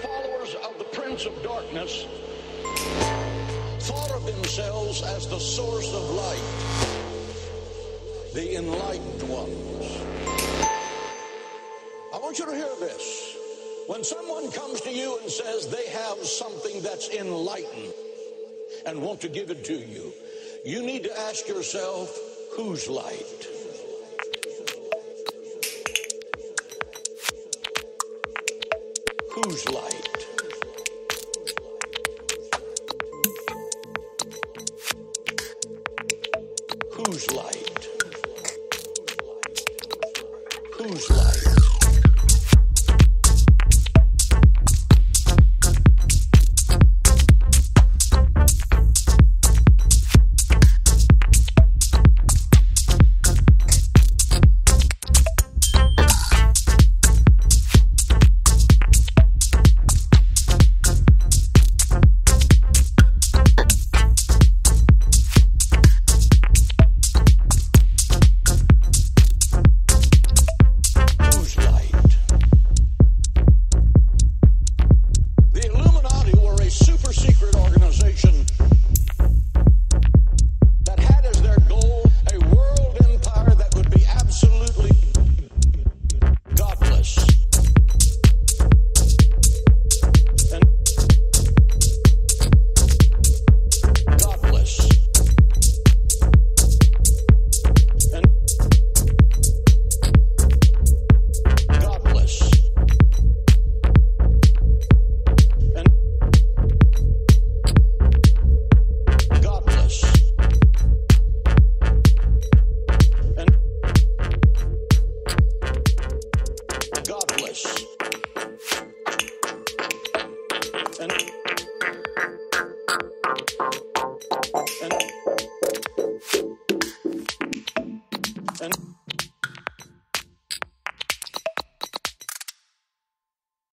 thought of the prince of darkness swore themselves as the source of light, the enlightened ones. I want you to hear this. When someone comes to you and says they have something that's enlightened and want to give it to you, you need to ask yourself, whose light? Whose light? Whose light? Whose light? organization